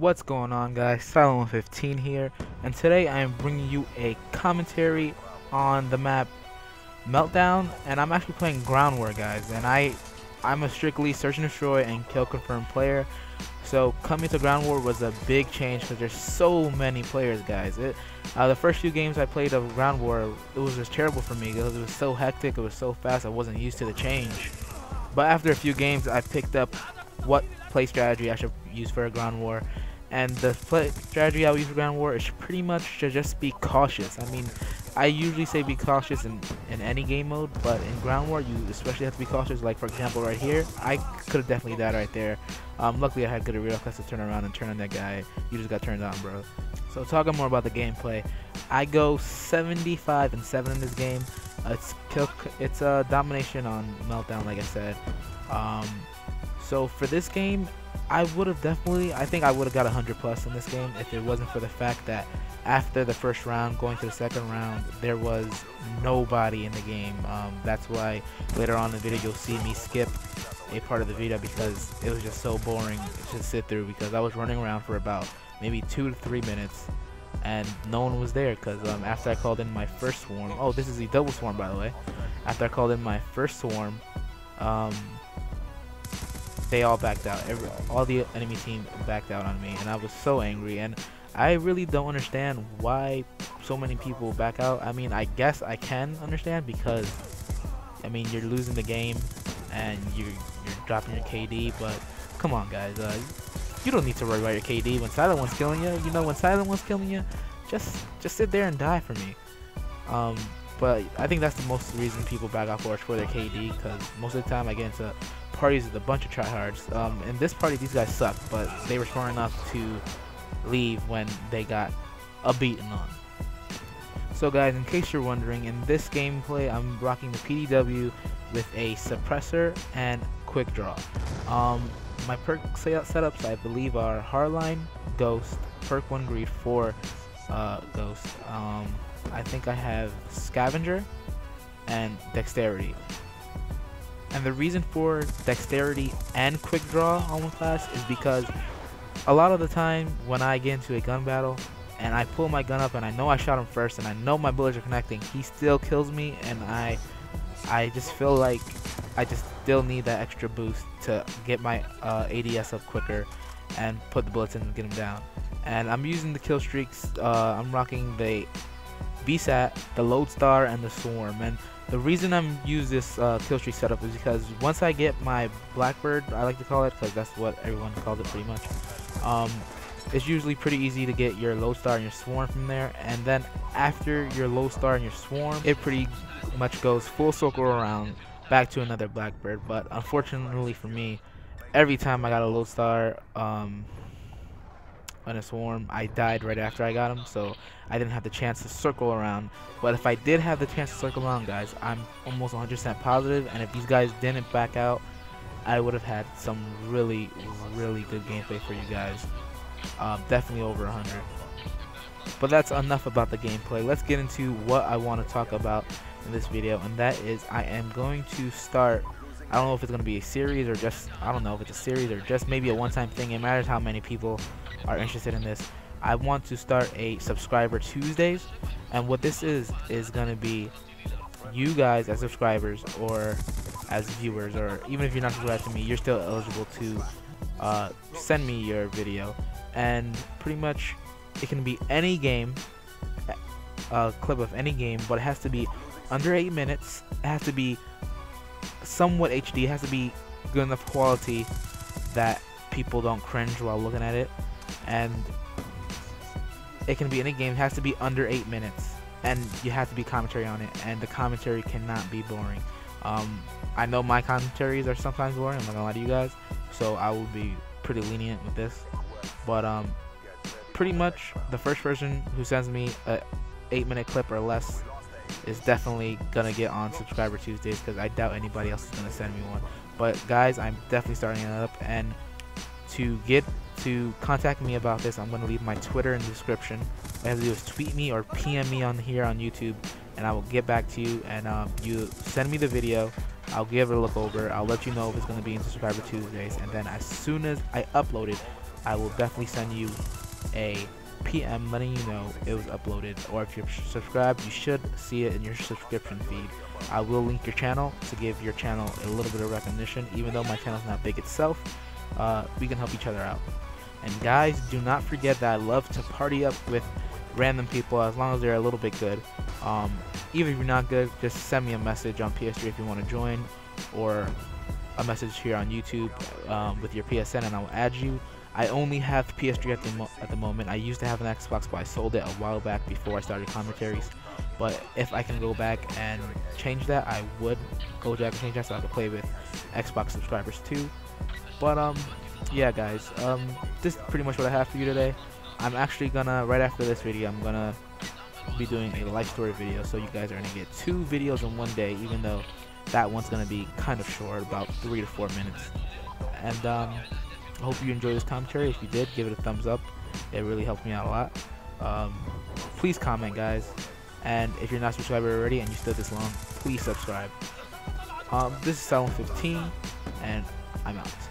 What's going on guys, SilentOne15 here, and today I am bringing you a commentary on the map Meltdown, and I'm actually playing Ground War guys, and I, I'm a strictly search and destroy and kill confirmed player, so coming to Ground War was a big change because there's so many players guys. It, uh, the first few games I played of Ground War, it was just terrible for me because it was so hectic, it was so fast, I wasn't used to the change. But after a few games I picked up what play strategy I should use for a Ground War and the strategy I use for ground war is pretty much to just be cautious. I mean, I usually say be cautious in, in any game mode, but in ground war you especially have to be cautious. Like for example right here, I could have definitely died right there. Um, luckily I had good reflex to turn around and turn on that guy. You just got turned on, bro. So talking more about the gameplay, I go 75 and 7 in this game. It's kill, it's a domination on meltdown, like I said. Um, so for this game, I would have definitely, I think I would have got 100 plus in this game if it wasn't for the fact that after the first round, going to the second round, there was nobody in the game. Um, that's why later on in the video you'll see me skip a part of the video because it was just so boring to sit through because I was running around for about maybe two to three minutes and no one was there because um, after I called in my first swarm, oh this is the double swarm by the way, after I called in my first swarm, um, they all backed out. Every, all the enemy team backed out on me, and I was so angry. And I really don't understand why so many people back out. I mean, I guess I can understand because, I mean, you're losing the game and you're you're dropping your KD. But come on, guys, uh, you don't need to worry about your KD when Silent one's killing you. You know, when Silent one's killing you, just just sit there and die for me. Um, but I think that's the most reason people back out for for their KD because most of the time I get into parties with a bunch of tryhards. Um, in this party, these guys suck, but they were smart enough to leave when they got a beaten on. So guys, in case you're wondering, in this gameplay, I'm rocking the PDW with a suppressor and quick draw. Um, my perk setups, I believe, are Hardline, Ghost, Perk 1 Greed 4, uh, Ghost. Um, I think I have Scavenger and Dexterity. And the reason for dexterity and quick draw on one class is because a lot of the time when I get into a gun battle and I pull my gun up and I know I shot him first and I know my bullets are connecting, he still kills me and I I just feel like I just still need that extra boost to get my uh, ADS up quicker and put the bullets in and get him down. And I'm using the kill streaks, uh, I'm rocking the VSAT, the Lodestar, and the Swarm. And the reason I'm use this uh, kill streak setup is because once I get my Blackbird, I like to call it because that's what everyone calls it pretty much. Um, it's usually pretty easy to get your Lodestar and your swarm from there and then after your Lodestar and your swarm it pretty much goes full circle around back to another blackbird but unfortunately for me every time I got a Lodestar um, in a swarm. I died right after I got him, so I didn't have the chance to circle around. But if I did have the chance to circle around, guys, I'm almost 100% positive, and if these guys didn't back out, I would have had some really, really good gameplay for you guys. Um, definitely over 100. But that's enough about the gameplay. Let's get into what I want to talk about in this video, and that is I am going to start I don't know if it's going to be a series or just, I don't know if it's a series or just maybe a one-time thing. It matters how many people are interested in this. I want to start a subscriber Tuesdays, and what this is is gonna be you guys as subscribers or as viewers, or even if you're not subscribed to me, you're still eligible to uh, send me your video, and pretty much it can be any game, a clip of any game, but it has to be under eight minutes. It has to be somewhat HD. It has to be good enough quality that people don't cringe while looking at it and it can be any game. It has to be under eight minutes, and you have to be commentary on it, and the commentary cannot be boring. Um, I know my commentaries are sometimes boring. I'm not gonna lie to you guys, so I will be pretty lenient with this. But um, pretty much the first person who sends me a eight minute clip or less is definitely gonna get on subscriber Tuesdays because I doubt anybody else is gonna send me one. But guys, I'm definitely starting it up, and to get to contact me about this, I'm to leave my Twitter in the description. All you have to do is tweet me or PM me on here on YouTube, and I will get back to you. And um, you send me the video. I'll give it a look over. I'll let you know if it's to be in Subscriber Tuesdays. And then as soon as I upload it, I will definitely send you a PM letting you know it was uploaded or if you're subscribed you should see it in your subscription feed. I will link your channel to give your channel a little bit of recognition. Even though my channel is not big itself uh, we can help each other out. And guys do not forget that I love to party up with random people as long as they're a little bit good. Um, even if you're not good just send me a message on PS3 if you want to join or a message here on YouTube um, with your PSN and I will add you I only have PS3 at the at the moment. I used to have an Xbox, but I sold it a while back before I started commentaries. But if I can go back and change that, I would go back and change that so I could play with Xbox subscribers too. But um, yeah, guys, um, this is pretty much what I have for you today. I'm actually gonna right after this video, I'm gonna be doing a life story video, so you guys are gonna get two videos in one day, even though that one's gonna be kind of short, about three to four minutes. And um, I hope you enjoyed this commentary. If you did, give it a thumbs up. It really helped me out a lot. Um, please comment, guys. And if you're not subscribed already and you stood this long, please subscribe. Um, this is SilentOne15, and I'm out.